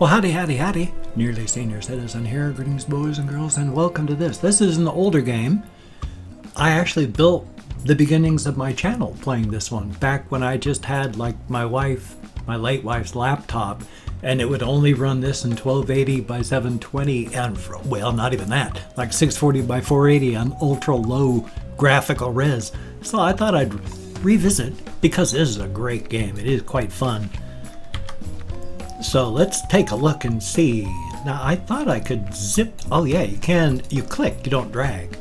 Well, howdy, howdy, howdy. Nearly senior citizen here. Greetings, boys and girls, and welcome to this. This is an older game. I actually built the beginnings of my channel playing this one back when I just had like my wife, my late wife's laptop, and it would only run this in 1280 by 720, and well, not even that, like 640 by 480 on ultra low graphical res. So I thought I'd revisit because this is a great game. It is quite fun. So let's take a look and see. Now I thought I could zip. Oh yeah, you can. You click, you don't drag.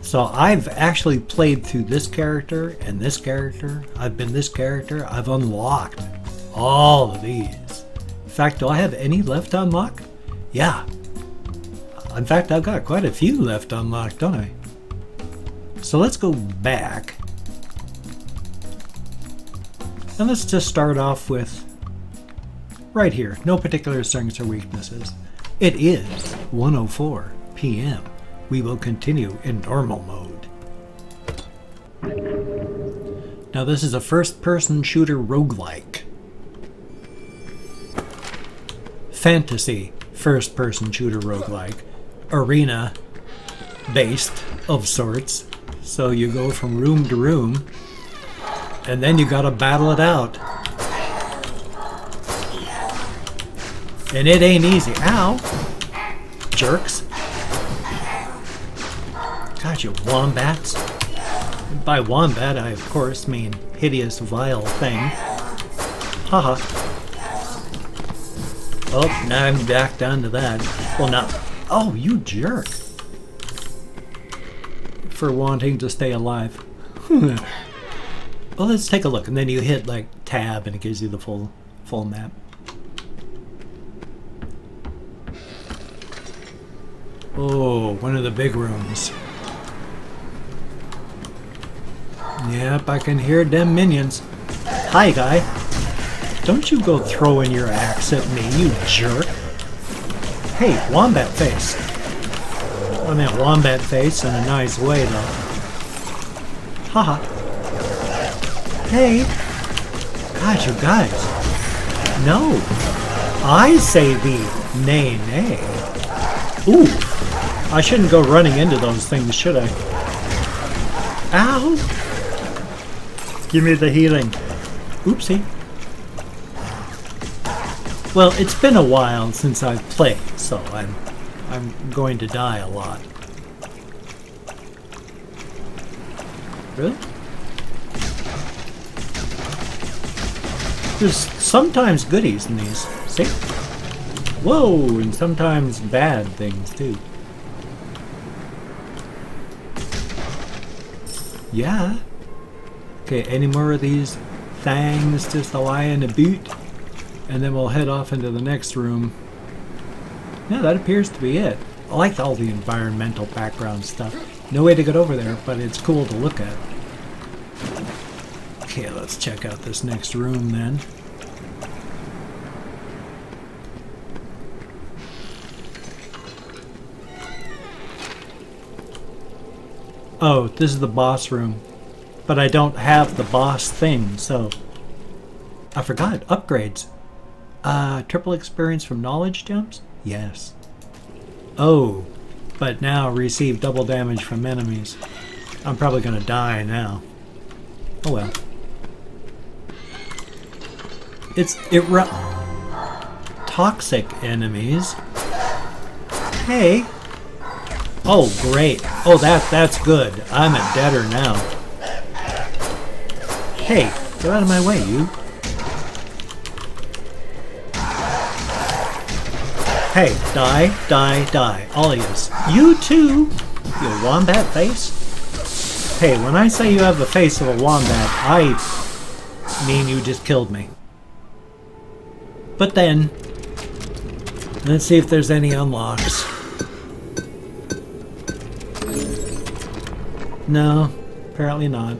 So I've actually played through this character and this character. I've been this character. I've unlocked all of these. In fact, do I have any left to unlock? Yeah. In fact, I've got quite a few left unlocked, don't I? So let's go back. And let's just start off with right here. No particular strengths or weaknesses. It is 104 p.m. We will continue in normal mode. Now this is a first-person shooter roguelike. Fantasy first-person shooter roguelike. Arena based of sorts. So you go from room to room and then you gotta battle it out. And it ain't easy. Ow! Jerks. God, you wombats. By wombat, I of course mean hideous, vile thing. Haha. Oh, now I'm back down to that. Well, not. Oh, you jerk. For wanting to stay alive. well, let's take a look. And then you hit, like, tab and it gives you the full, full map. Oh, one of the big rooms. Yep, I can hear them minions. Hi, guy. Don't you go throwing your axe at me, you jerk. Hey, wombat face. I meant wombat face in a nice way, though. Haha. Hey. God, you guys. No. I say the nay nay. Ooh. I shouldn't go running into those things, should I? Ow! Give me the healing. Oopsie. Well, it's been a while since I've played, so I'm I'm going to die a lot. Really? There's sometimes goodies in these. See? Whoa, and sometimes bad things too. Yeah. Okay, any more of these things just a lie in a boot? And then we'll head off into the next room. Yeah, that appears to be it. I like all the environmental background stuff. No way to get over there, but it's cool to look at. Okay, let's check out this next room then. Oh, this is the boss room. But I don't have the boss thing, so... I forgot. Upgrades. Uh, triple experience from knowledge gems? Yes. Oh, but now receive double damage from enemies. I'm probably gonna die now. Oh well. It's it toxic enemies. Hey. Oh great. Oh that that's good. I'm a debtor now. Hey, get out of my way, you. Hey, die, die, die. All of yous. You too, you wombat face. Hey, when I say you have the face of a wombat, I mean you just killed me. But then, let's see if there's any unlocks. No, apparently not.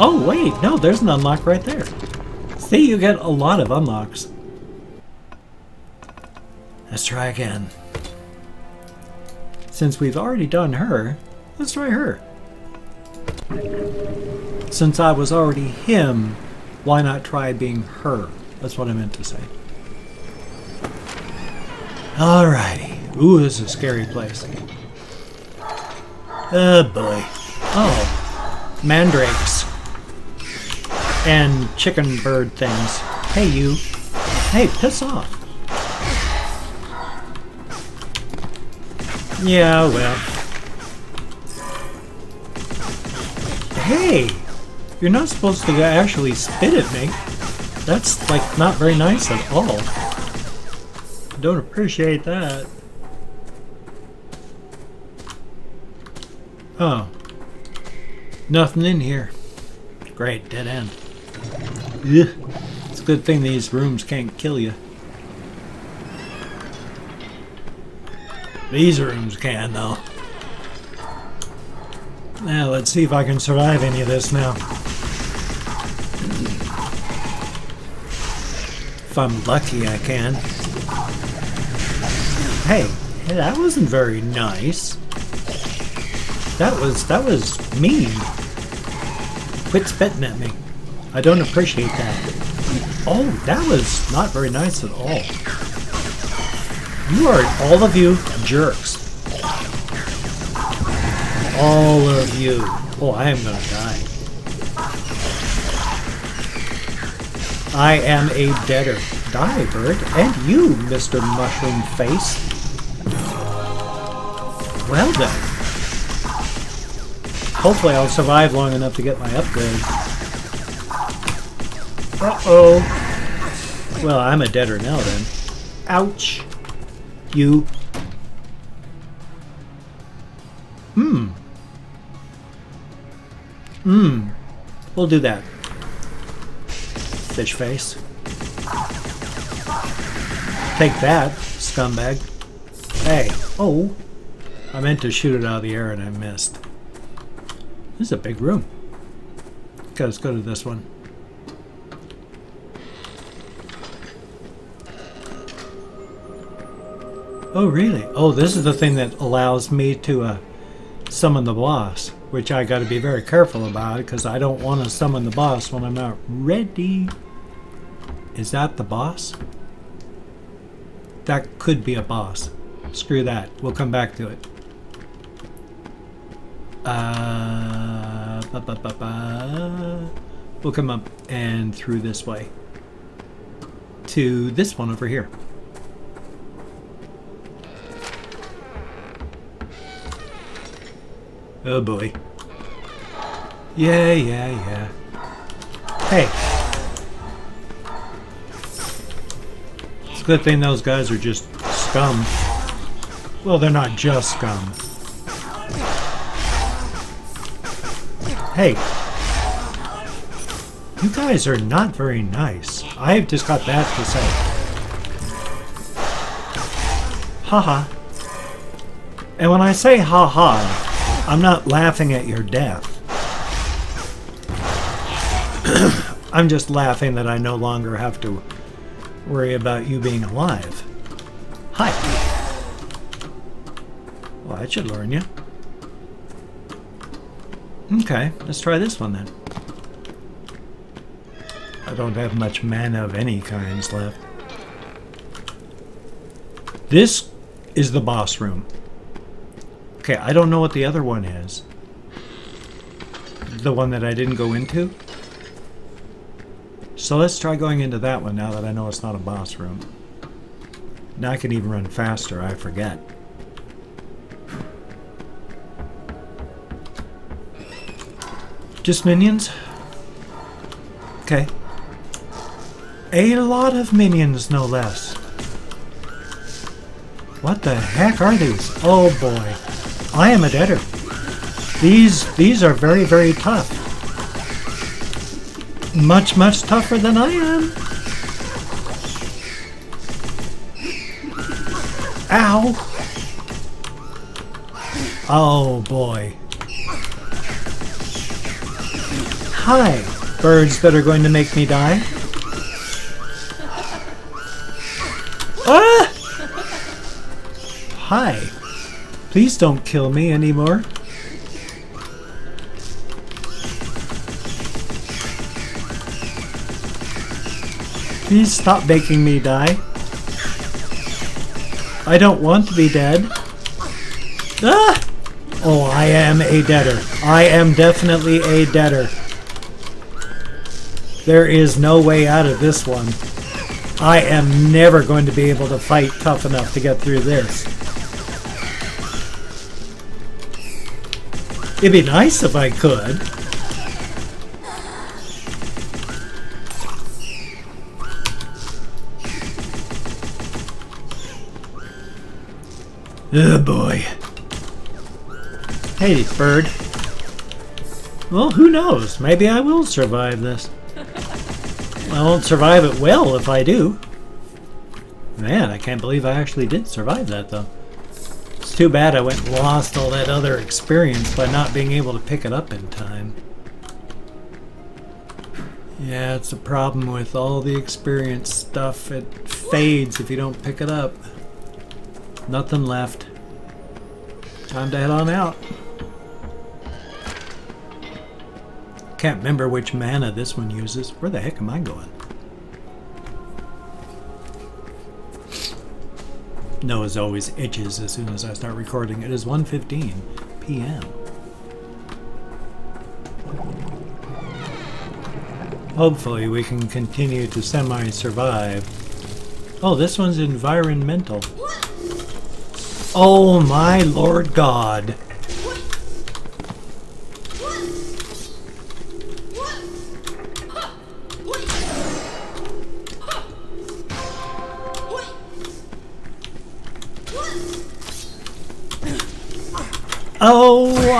Oh, wait, no, there's an unlock right there. See, you get a lot of unlocks. Let's try again. Since we've already done her, let's try her. Since I was already him, why not try being her? That's what I meant to say. Alrighty. Ooh, this is a scary place. Oh boy. Oh. Mandrakes. And chicken bird things. Hey you. Hey, piss off. Yeah, well. Hey! You're not supposed to actually spit at me. That's, like, not very nice at all. Don't appreciate that. Oh. Nothing in here. Great, dead end. Ugh. It's a good thing these rooms can't kill you. These rooms can, though. Now, let's see if I can survive any of this now. If I'm lucky, I can. Hey, hey, that wasn't very nice. That was, that was mean. Quit spitting at me. I don't appreciate that. Oh, that was not very nice at all. You are, all of you, jerks. All of you. Oh, I am gonna die. I am a deader. Die, bird. And you, Mr. Mushroom Face. Well then. Hopefully I'll survive long enough to get my upgrade. Uh-oh. Well, I'm a deader now then. Ouch. You. Hmm. Hmm. We'll do that. Fish face. Take that, scumbag. Hey. Oh. I meant to shoot it out of the air and I missed. This is a big room. Okay, let's go to this one. Oh, really? Oh, this is the thing that allows me to uh, summon the boss, which I got to be very careful about because I don't want to summon the boss when I'm not ready. Is that the boss? That could be a boss. Screw that. We'll come back to it. Uh, ba -ba -ba we'll come up and through this way to this one over here. Oh boy. Yeah, yeah, yeah. Hey. It's a good thing those guys are just scum. Well, they're not just scum. Hey. You guys are not very nice. I've just got that to say. Haha. -ha. And when I say haha, -ha, I'm not laughing at your death. I'm just laughing that I no longer have to worry about you being alive. Hi. Well, that should learn you. Okay, let's try this one then. I don't have much mana of any kinds left. This is the boss room. Okay, I don't know what the other one is. The one that I didn't go into. So let's try going into that one now that I know it's not a boss room. Now I can even run faster, I forget. Just minions? Okay. A lot of minions, no less. What the heck are these? Oh boy. I am a deader. These these are very, very tough. Much, much tougher than I am. Ow! Oh boy. Hi, birds that are going to make me die. Ah! Hi. Please don't kill me anymore. Please stop making me die. I don't want to be dead. Ah! Oh, I am a deader. I am definitely a deader. There is no way out of this one. I am never going to be able to fight tough enough to get through this. It'd be nice if I could. Oh boy. Hey, bird. Well, who knows? Maybe I will survive this. I won't survive it well if I do. Man, I can't believe I actually did survive that, though. It's too bad I went and lost all that other experience by not being able to pick it up in time. Yeah, it's a problem with all the experience stuff. It fades if you don't pick it up. Nothing left. Time to head on out. Can't remember which mana this one uses. Where the heck am I going? Nose always itches as soon as I start recording. It is 1.15 p.m. Hopefully we can continue to semi-survive. Oh, this one's environmental. Oh my lord god.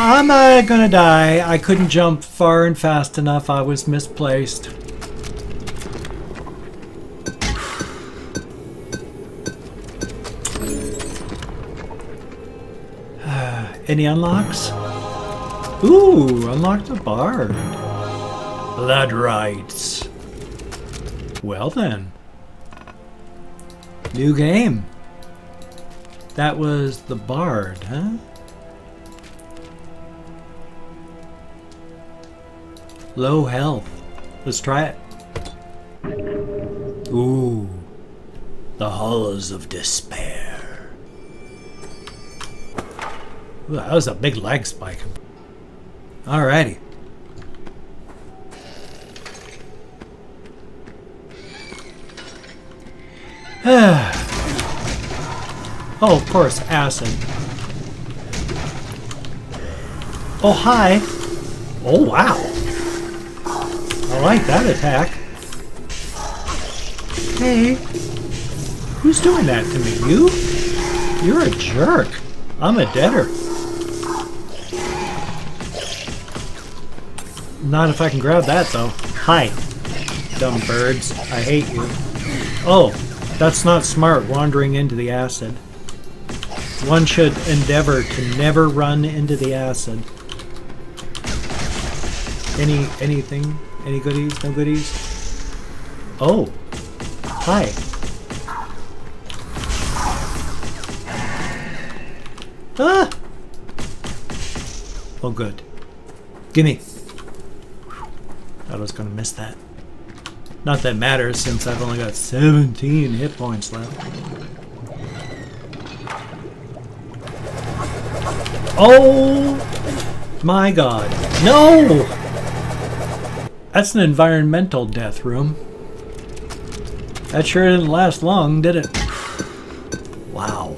I'm uh, gonna die. I couldn't jump far and fast enough. I was misplaced. Any unlocks? Ooh, unlocked a bard. Blood rights. Well then. New game. That was the bard, huh? Low health. Let's try it. Ooh. The Hollows of Despair. Ooh, that was a big leg spike. Alrighty. oh, of course, acid. Oh, hi. Oh, wow. I like that attack. Hey. Who's doing that to me? You? You're a jerk. I'm a deader. Not if I can grab that, though. Hi, dumb birds. I hate you. Oh, that's not smart, wandering into the acid. One should endeavor to never run into the acid. Any, anything? Any goodies? No goodies? Oh. Hi. Ah! Oh, good. Gimme. Thought I was gonna miss that. Not that matters since I've only got 17 hit points left. Oh my god. No! That's an environmental death room. That sure didn't last long, did it? Wow.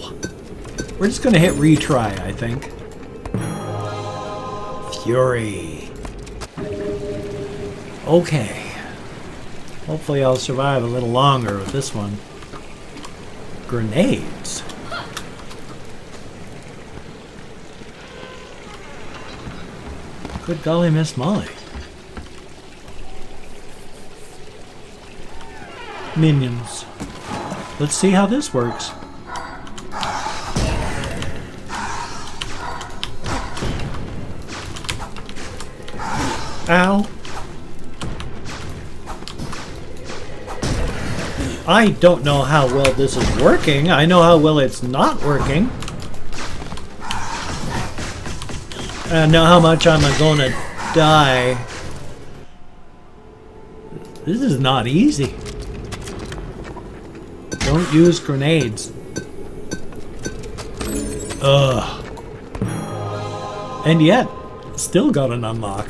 We're just gonna hit retry, I think. Fury. Okay. Hopefully I'll survive a little longer with this one. Grenades. Good golly, Miss Molly. Minions. Let's see how this works. Ow. I don't know how well this is working. I know how well it's not working. I know how much I'm gonna die. This is not easy. Don't use grenades. Ugh. And yet, still got an unlock.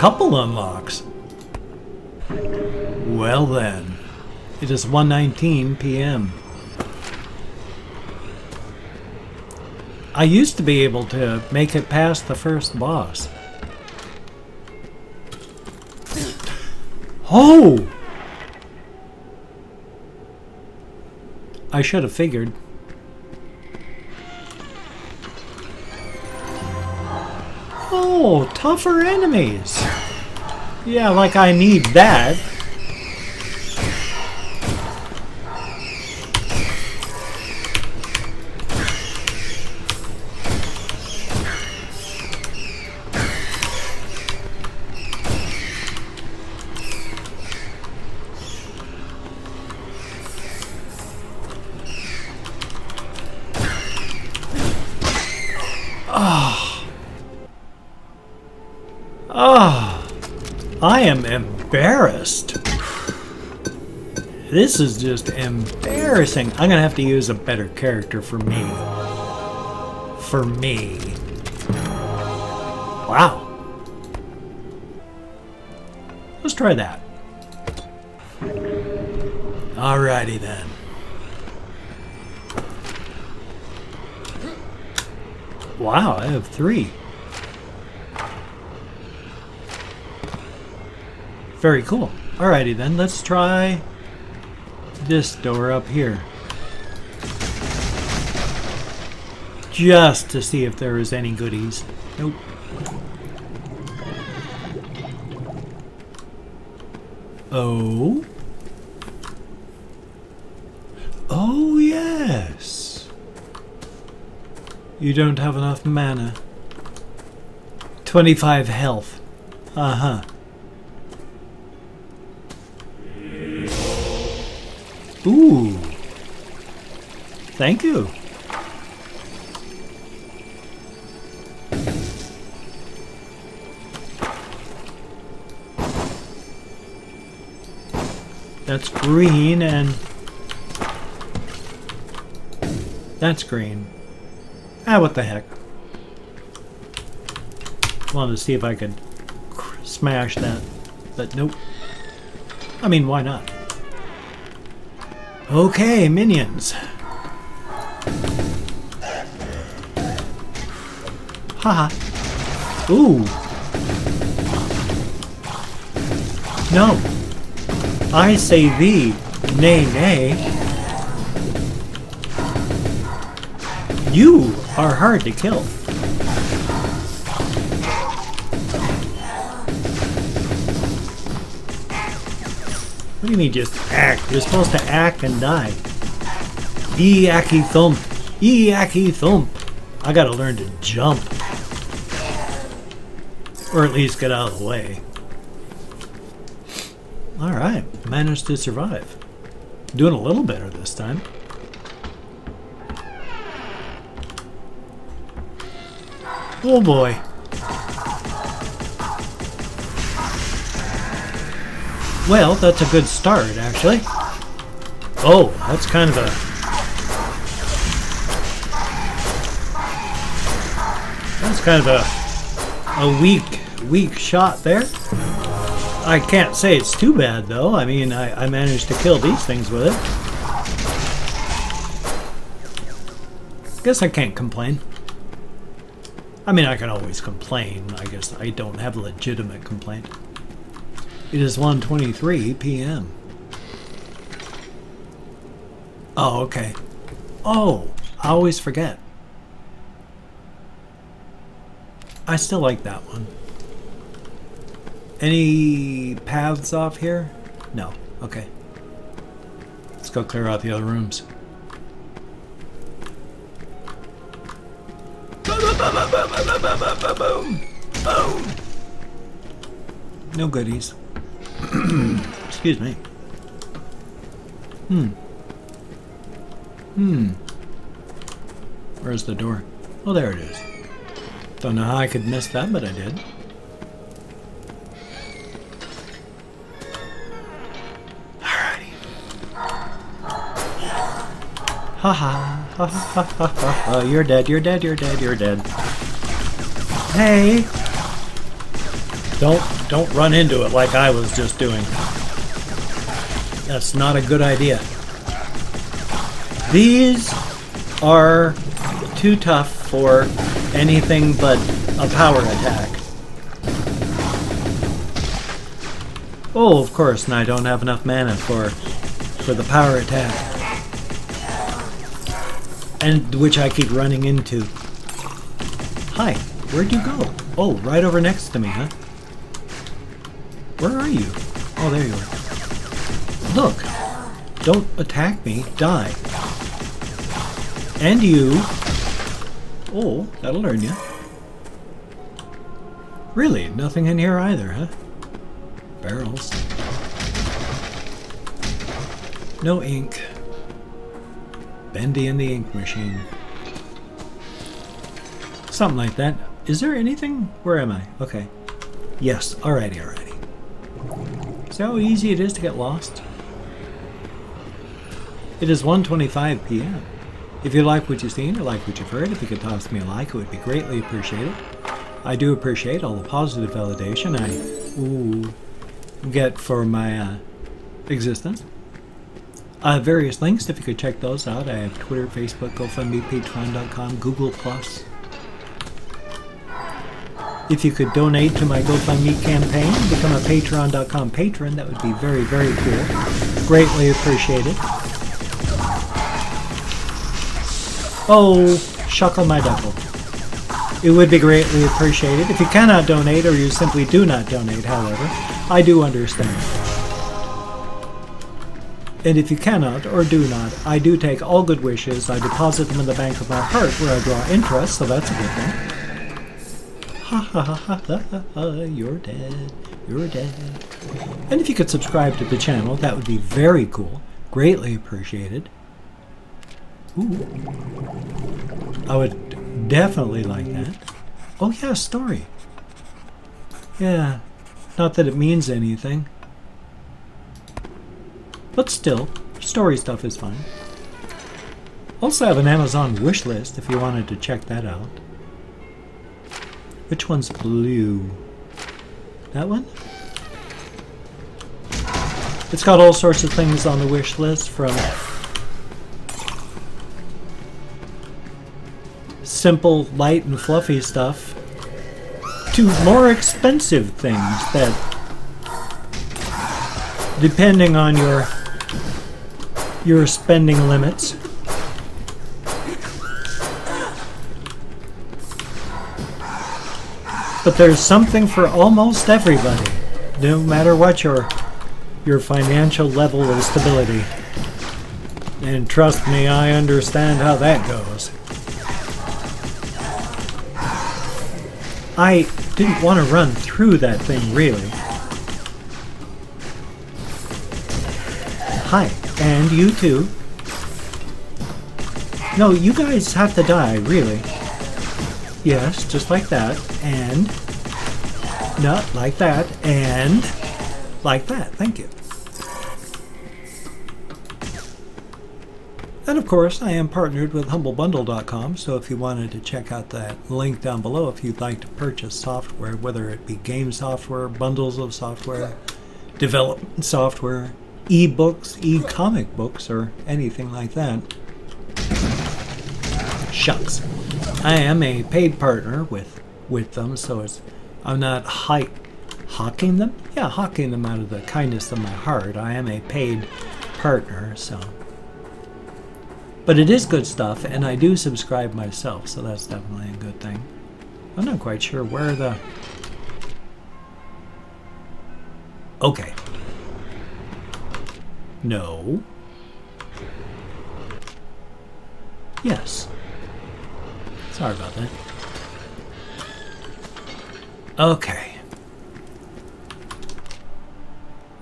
Couple unlocks. Well then, it is 1.19 p.m. I used to be able to make it past the first boss. Oh! I should have figured. Oh, tougher enemies. Yeah, like I need that. I am embarrassed. This is just embarrassing. I'm gonna have to use a better character for me. For me. Wow. Let's try that. Alrighty then. Wow, I have three. Very cool. Alrighty then, let's try this door up here. Just to see if there is any goodies. Nope. Oh? Oh, yes. You don't have enough mana. 25 health. Uh-huh. Ooh. Thank you. That's green and that's green. Ah, what the heck. Wanted to see if I could smash that, but nope. I mean, why not? Okay, minions. Haha. Ooh. No. I say thee, nay, nay. You are hard to kill. What do you mean just act? You're supposed to act and die. Eaki thump. Eaki thump. I gotta learn to jump. Or at least get out of the way. Alright, managed to survive. Doing a little better this time. Oh boy. Well, that's a good start, actually. Oh, that's kind of a... That's kind of a, a weak, weak shot there. I can't say it's too bad, though. I mean, I, I managed to kill these things with it. Guess I can't complain. I mean, I can always complain. I guess I don't have a legitimate complaint. It is 1.23 p.m. Oh, okay. Oh, I always forget. I still like that one. Any paths off here? No. Okay. Let's go clear out the other rooms. No goodies. Excuse me. Hmm. Hmm. Where's the door? Oh, there it is. Don't know how I could miss that, but I did. Alrighty. Ha ha ha ha ha ha ha. You're dead, you're dead, you're dead, you're dead. Hey! Don't don't run into it like I was just doing. That's not a good idea. These are too tough for anything but a power attack. Oh, of course, and I don't have enough mana for for the power attack. And which I keep running into. Hi, where'd you go? Oh, right over next to me, huh? Where are you? Oh, there you are. Look! Don't attack me, die. And you. Oh, that'll learn you. Really, nothing in here either, huh? Barrels. No ink. Bendy and the ink machine. Something like that. Is there anything? Where am I? Okay. Yes, alrighty, alrighty. See how easy it is to get lost? It is 1.25 p.m. If you like what you've seen or like what you've heard, if you could toss me a like, it would be greatly appreciated. I do appreciate all the positive validation I ooh, get for my uh, existence. I have various links if you could check those out. I have Twitter, Facebook, GoFundMe, Patreon.com, Google+. If you could donate to my GoFundMe campaign become a Patreon.com patron, that would be very, very cool. Greatly appreciated. Oh, shuckle my duckle. It would be greatly appreciated. If you cannot donate or you simply do not donate, however, I do understand. And if you cannot or do not, I do take all good wishes. I deposit them in the bank of my heart where I draw interest, so that's a good thing. Ha ha ha ha ha ha, you're dead. You're dead. And if you could subscribe to the channel, that would be very cool. Greatly appreciated. Ooh. I would definitely like that. Oh yeah, story. Yeah, not that it means anything. But still, story stuff is fine. Also have an Amazon wish list if you wanted to check that out. Which one's blue? That one? It's got all sorts of things on the wish list from simple, light, and fluffy stuff to more expensive things that, depending on your your spending limits. But there's something for almost everybody, no matter what your your financial level of stability. And trust me, I understand how that goes. I didn't want to run through that thing, really. Hi, and you too. No, you guys have to die, really. Yes, just like that, and... Not like that, and... Like that, thank you. And of course, I am partnered with HumbleBundle.com, so if you wanted to check out that link down below if you'd like to purchase software, whether it be game software, bundles of software, development software, e-books, e-comic books, or anything like that. Shucks. I am a paid partner with with them, so it's I'm not hi hawking them? Yeah, hawking them out of the kindness of my heart. I am a paid partner, so but it is good stuff, and I do subscribe myself, so that's definitely a good thing. I'm not quite sure where the... Okay. No. Yes. Sorry about that. Okay.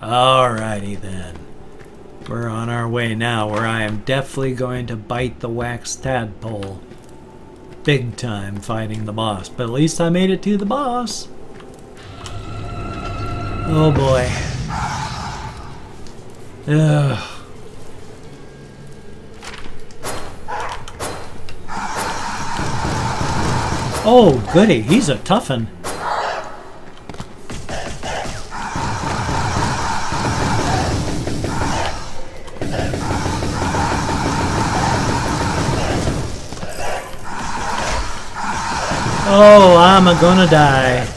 Alrighty then. We're on our way now, where I am definitely going to bite the wax tadpole. Big time fighting the boss, but at least I made it to the boss. Oh boy. Ugh. Oh, goody. He's a toughin'. Oh, I'm gonna die.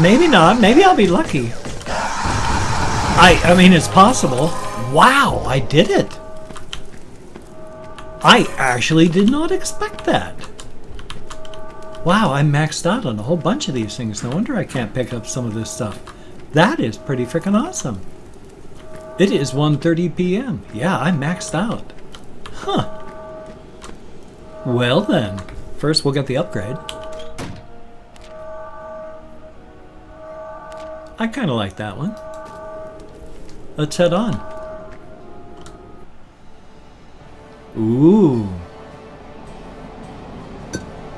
Maybe not. Maybe I'll be lucky. I I mean it's possible. Wow, I did it. I actually did not expect that. Wow, I'm maxed out on a whole bunch of these things. No wonder I can't pick up some of this stuff. That is pretty freaking awesome. It is 1.30 p.m. Yeah, I'm maxed out. Huh. Well then, first we'll get the upgrade. I kind of like that one. Let's head on. Ooh.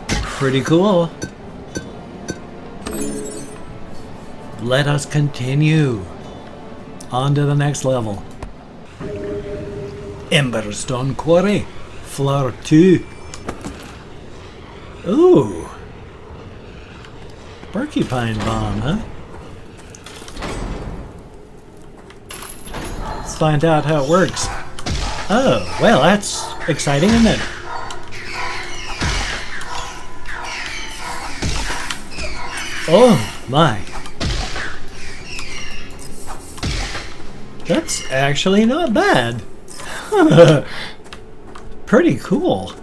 Pretty cool. Let us continue. On to the next level. Emberstone Quarry. Floor 2. Ooh. Porcupine bomb, huh? Let's find out how it works. Oh, well, that's exciting, isn't it? Oh, my. That's actually not bad. Pretty cool.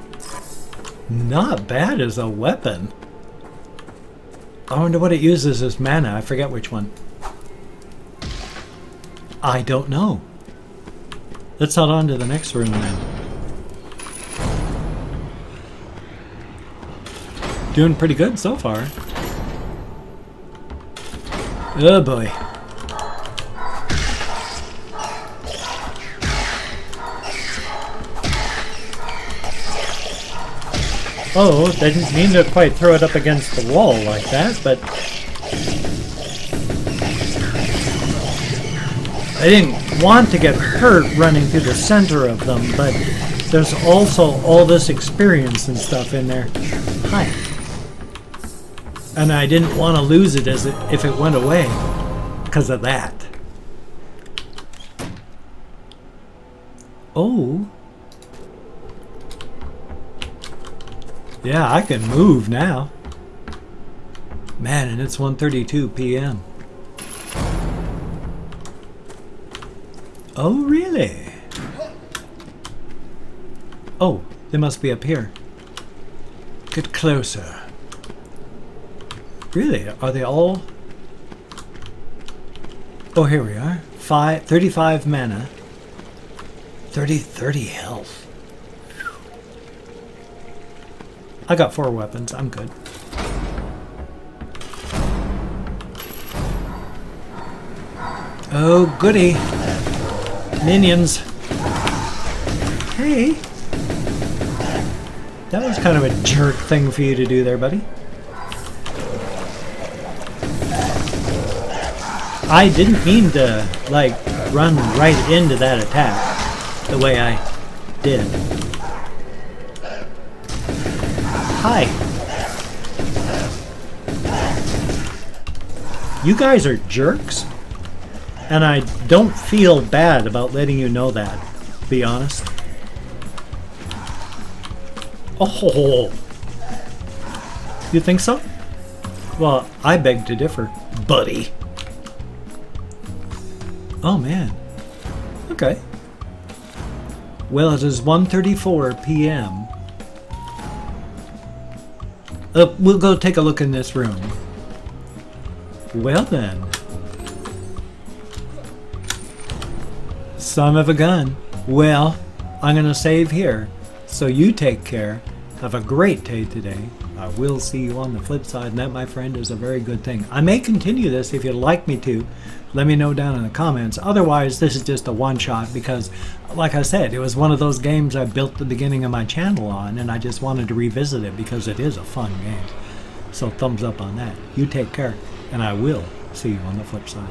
Not bad as a weapon. I wonder what it uses as mana. I forget which one. I don't know. Let's head on to the next room then. Doing pretty good so far. Oh boy. Oh, didn't mean to quite throw it up against the wall like that, but... I didn't want to get hurt running through the center of them, but there's also all this experience and stuff in there. Hi. And I didn't want to lose it as it, if it went away because of that. Oh. Yeah, I can move now. Man, and it's 1.32 p.m. Oh, really? Oh, they must be up here. Get closer. Really? Are they all... Oh, here we are. Five, 35 mana. 30, 30 health. I got four weapons. I'm good. Oh, goody. Minions. Hey. That was kind of a jerk thing for you to do there, buddy. I didn't mean to, like, run right into that attack the way I did. Hi. You guys are jerks. And I don't feel bad about letting you know that, be honest. Oh. You think so? Well, I beg to differ, buddy. Oh man. Okay. Well, it is 1.34 p.m. Uh, we'll go take a look in this room. Well then. Son of a gun. Well, I'm going to save here. So you take care. Have a great day today. I will see you on the flip side, and that, my friend, is a very good thing. I may continue this if you'd like me to. Let me know down in the comments. Otherwise, this is just a one-shot because, like I said, it was one of those games I built the beginning of my channel on, and I just wanted to revisit it because it is a fun game. So thumbs up on that. You take care, and I will see you on the flip side.